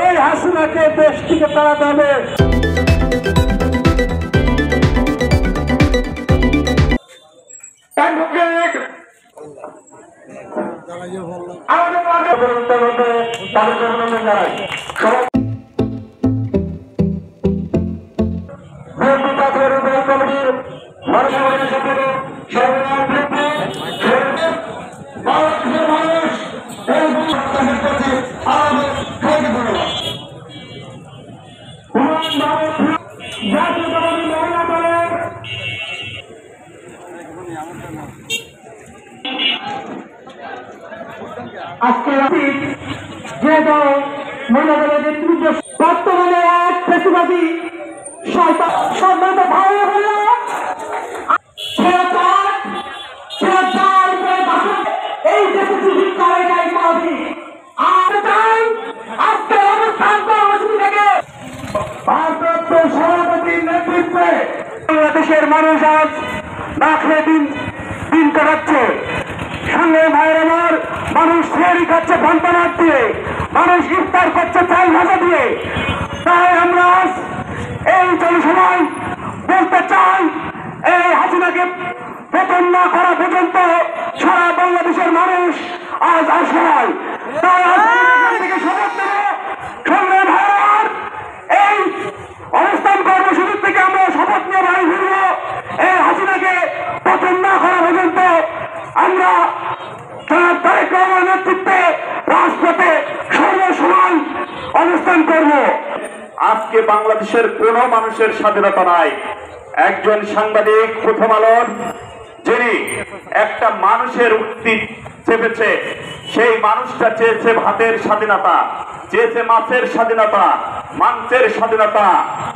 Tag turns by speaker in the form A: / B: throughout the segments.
A: এই হাসিনাকে দেশ থেকে তাড়াতে হবে। অ্যাডভোকেট আমাদের আজকে রাতে যে দল মহিলা দলের নেতৃত্ব বর্তমানে এক ফেসিবাদী এই দেশে করে নাই পাবি আর তাই আজকে অবস্থান কর্মসূচি থেকে ভারপ্রাপ্ত সভাপতির নেতৃত্বে বাংলাদেশের মানুষ আজ না দিন দিন কাটাচ্ছে। সঙ্গে ভাইয়ের আমার মানুষ তৈরি খাচ্ছে ভান্তানার দিয়ে, মানুষ ইফতার করছে চাল ভাজা দিয়ে। তাই আমরা এই জনসভায় বলতে চাই, এই হাসিনাকে পতন না করা পর্যন্ত সারা বাংলাদেশের মানুষ আজ অসহায় তারেক নেতৃত্বে অবস্থান করব।
B: আজকে বাংলাদেশের কোন মানুষের স্বাধীনতা নাই। একজন সাংবাদিক প্রথম আলোর, যিনি একটা মানুষের উক্তি চেপেছে, সেই মানুষটা চেয়েছে ভাতের স্বাধীনতা, চেয়েছে মাছের স্বাধীনতা। মাংসের স্বাধীনতা।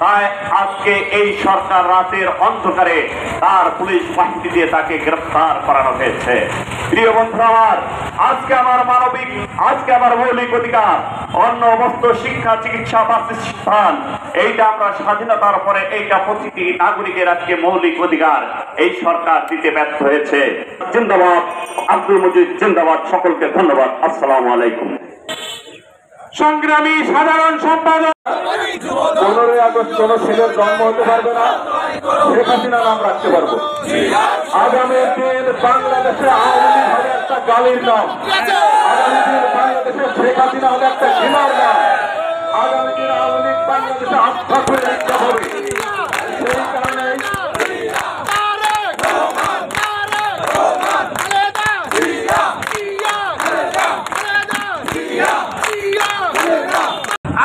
B: তাই আজকে এই সরকার রাতের অন্ধকারে তার পুলিশ বাহিনী দিয়ে তাকে গ্রেফতার করানো হয়েছে। প্রিয় বন্ধু আমার, আজকে আমার মানবিক, আজকে আমার মৌলিক অধিকার অন্য বস্ত্র, শিক্ষা, চিকিৎসা বাসস্থান এইটা আমরা স্বাধীনতার পরে এইটা প্রতিটি নাগরিকের আজকে মৌলিক অধিকার এই সরকার দিতে ব্যর্থ হয়েছে। জিন্দাবাদ, আব্দুল মজিদ, জিন্দাবাদ, সকলকে ধন্যবাদ। আসসালামু আলাইকুম।
A: সংগ্রামী সাধারণ সম্পাদক।
B: পনেরোই আগস্ট কোন ছেলের জন্ম হতে পারবে না। শেখ হাসিনা নাম রাখতে পারব। আগামী দিন বাংলাদেশে আওয়ামী লীগ হবে একটা গালির নাম। আগামী দিন বাংলাদেশে শেখ হাসিনা হবে একটা ঘৃণার নাম আগামী দিন আওয়ামী লীগ বাংলাদেশে আস্থা করে রাখতে হবে সেই কারণে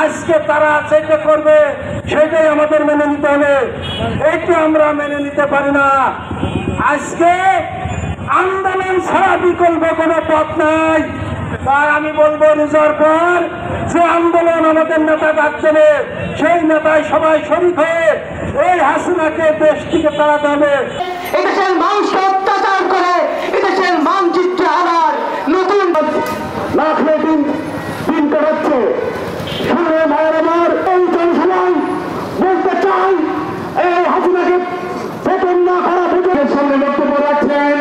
A: আজকে তারা যেটা করবে সেটাই আমাদের মেনে নিতে এইটা আমরা মেনে নিতে পারি না। আজকে আন্দোলন ছাড়া বিকল্প কোনো পথ নাই। তাই আমি বলব নিজের পর যে আন্দোলন আমাদের নেতা ডাক সেই নেতায় সবাই শরিক হয়ে এই হাসিনাকে দেশটিকে থেকে তাড়াতে হবে
C: অত্যাচার করে এদেশের মানচিত্রে আবার নতুন
A: না খেয়ে দিন দিন কাটাচ্ছে সঙ্গে ভাইয়ের আমার এই জনসভায় বলতে চাই এই হাসিনাকে বেতন না করা পর্যন্ত সামনে বক্তব্য রাখছেন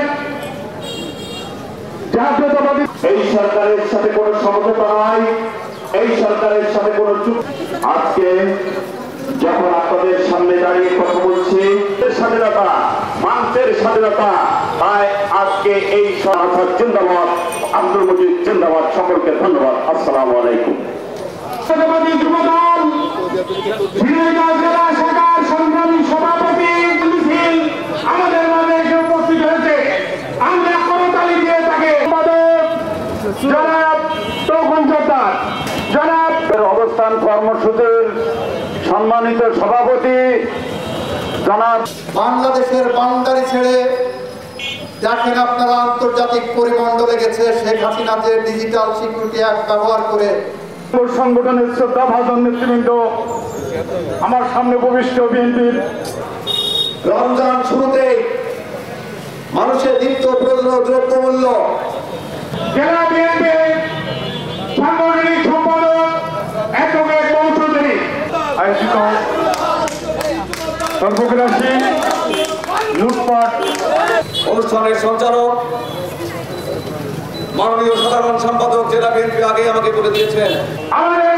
A: জাতীয়তাবাদী
B: এই সরকারের সাথে সমঝোতা এই সরকারের সাথে চুপ আজকে যখন আপনাদের সামনে দাঁড়িয়ে কথা বলছি স্বাধীনতা মানুষের স্বাধীনতা, তাই আজকে এই সরকার জিন্দাবাদ আব্দুল মজিদ জিন্দাবাদ সকলকে ধন্যবাদ। আসসালামু আলাইকুম
A: জাতীয়তাবাদী যুবদল ঝিনাইদহ জেলা শাখার সংগ্রামী সভাপতি মিছিল আমাদের মাঝে এসে উপস্থিত হয়েছে আমরা করতালি দিয়ে তাকে সম্পাদক জনাব। তৌকুল জোদ্দার জনাব
B: অবস্থান কর্মসূচির সম্মানিত সভাপতি জনাব।
D: বাংলাদেশের বাউন্ডারি ছেড়ে দেখেন আপনারা আন্তর্জাতিক পরিমণ্ডলে গেছে শেখ হাসিনা যে ডিজিটাল সিকিউরিটি অ্যাক্ট ব্যবহার করে।
B: সংগঠনের শ্রদ্ধা ভাজন নেতৃবৃন্দ আমার সামনে উপবিষ্ট বিএনপির
D: রমজান শুরুতে মানুষের নিত্য প্রয়োজনীয় দ্রব্যমূল্য
B: লুটপাট
D: অনুষ্ঠানের সঞ্চালক মাননীয় সাধারণ সম্পাদক জেলা বিএনপি আগে আমাকে বলে দিয়েছেন।
A: আমাদের